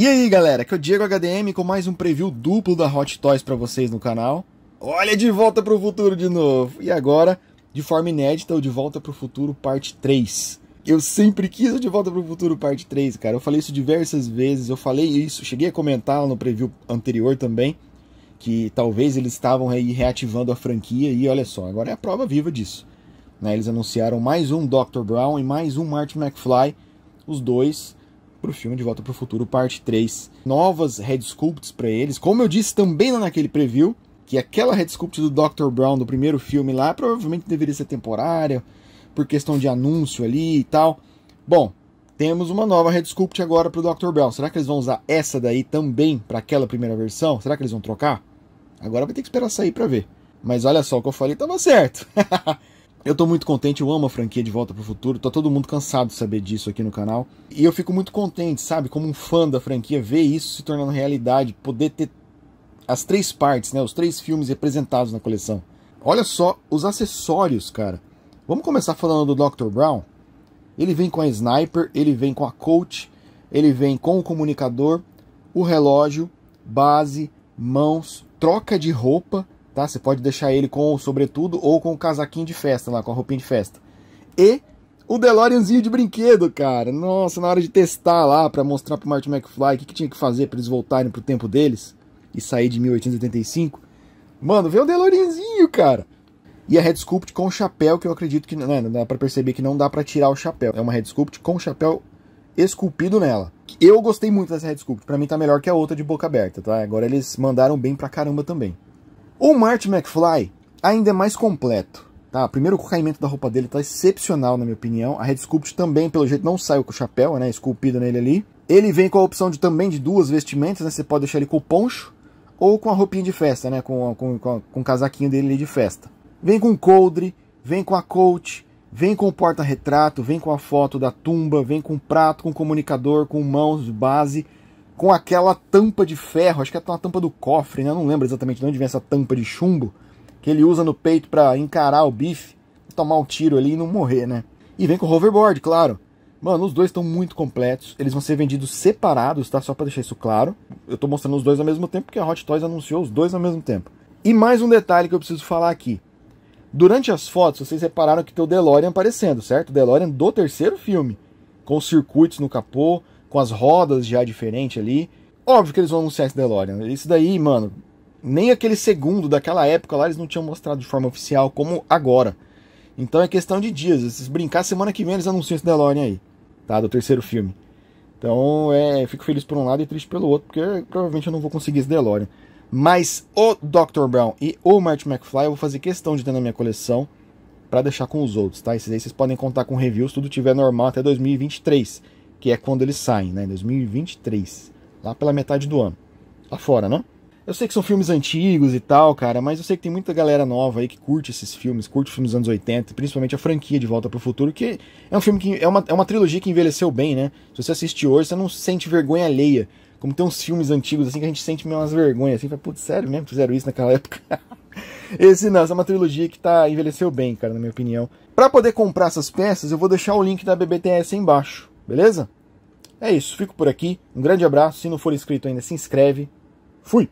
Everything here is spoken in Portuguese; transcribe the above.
E aí galera, aqui é o Diego HDM com mais um preview duplo da Hot Toys para vocês no canal. Olha de volta para o futuro de novo. E agora, de forma inédita, o De Volta para o Futuro parte 3. Eu sempre quis o De Volta para o Futuro parte 3, cara. Eu falei isso diversas vezes, eu falei isso, cheguei a comentar no preview anterior também, que talvez eles estavam aí reativando a franquia e olha só, agora é a prova viva disso. Né? Eles anunciaram mais um Dr. Brown e mais um Marty McFly, os dois para o filme De Volta para o Futuro, parte 3. Novas Red Sculpts para eles. Como eu disse também naquele preview, que aquela Red Sculpt do Dr. Brown do primeiro filme lá provavelmente deveria ser temporária, por questão de anúncio ali e tal. Bom, temos uma nova Red Sculpt agora para o Dr. Brown. Será que eles vão usar essa daí também para aquela primeira versão? Será que eles vão trocar? Agora vai ter que esperar sair para ver. Mas olha só o que eu falei, estava certo. Eu tô muito contente, eu amo a franquia de Volta pro Futuro, tá todo mundo cansado de saber disso aqui no canal. E eu fico muito contente, sabe, como um fã da franquia, ver isso se tornando realidade, poder ter as três partes, né, os três filmes representados na coleção. Olha só os acessórios, cara. Vamos começar falando do Dr. Brown. Ele vem com a sniper, ele vem com a coach, ele vem com o comunicador, o relógio, base, mãos, troca de roupa, tá? Você pode deixar ele com o sobretudo ou com o casaquinho de festa lá, com a roupinha de festa. E o DeLoreanzinho de brinquedo, cara. Nossa, na hora de testar lá para mostrar pro Martin McFly o que, que tinha que fazer para eles voltarem pro tempo deles e sair de 1885. Mano, vê o DeLoreanzinho, cara. E a Red Sculpt com o chapéu, que eu acredito que né, dá para perceber que não dá para tirar o chapéu. É uma Red Sculpt com o chapéu esculpido nela. Eu gostei muito dessa Red Sculpt, para mim tá melhor que a outra de boca aberta, tá? Agora eles mandaram bem pra caramba também. O Marty McFly ainda é mais completo. Tá? Primeiro, o caimento da roupa dele está excepcional, na minha opinião. A Red Sculpt também, pelo jeito, não saiu com o chapéu, né? Esculpido nele ali. Ele vem com a opção de também de duas vestimentas, né? Você pode deixar ele com o poncho ou com a roupinha de festa, né? Com, com, com, com o casaquinho dele ali de festa. Vem com o coldre, vem com a coach, vem com o porta-retrato, vem com a foto da tumba, vem com o prato, com o comunicador, com mãos base com aquela tampa de ferro, acho que é uma tampa do cofre, né? Eu não lembro exatamente de onde vem essa tampa de chumbo, que ele usa no peito para encarar o bife, tomar um tiro ali e não morrer, né? E vem com o hoverboard, claro. Mano, os dois estão muito completos. Eles vão ser vendidos separados, tá? Só para deixar isso claro. Eu tô mostrando os dois ao mesmo tempo porque a Hot Toys anunciou os dois ao mesmo tempo. E mais um detalhe que eu preciso falar aqui. Durante as fotos, vocês repararam que tem o DeLorean aparecendo, certo? O DeLorean do terceiro filme. Com os circuitos no capô, com as rodas já diferente ali. Óbvio que eles vão anunciar esse DeLorean. Isso daí, mano, nem aquele segundo daquela época lá eles não tinham mostrado de forma oficial como agora. Então é questão de dias. Se brincar, semana que vem eles anunciam esse DeLorean aí, tá? Do terceiro filme. Então, é, fico feliz por um lado e triste pelo outro, porque provavelmente eu não vou conseguir esse DeLorean. Mas o Dr. Brown e o Marty McFly eu vou fazer questão de ter na minha coleção para deixar com os outros, tá? Esses aí vocês podem contar com reviews, tudo tiver normal até 2023 que é quando eles saem, né? 2023, lá pela metade do ano. Lá fora, né? Eu sei que são filmes antigos e tal, cara, mas eu sei que tem muita galera nova aí que curte esses filmes, curte filmes dos anos 80, principalmente a franquia de Volta para o Futuro, que é um filme que é uma, é uma trilogia que envelheceu bem, né? Se você assistir hoje, você não sente vergonha alheia. Como tem uns filmes antigos assim que a gente sente meio umas vergonhas, assim, fala, putz, sério mesmo? Fizeram isso naquela época? Esse não, essa é uma trilogia que tá envelheceu bem, cara, na minha opinião. Para poder comprar essas peças, eu vou deixar o link da BBTS aí embaixo beleza? É isso, fico por aqui. Um grande abraço. Se não for inscrito ainda, se inscreve. Fui!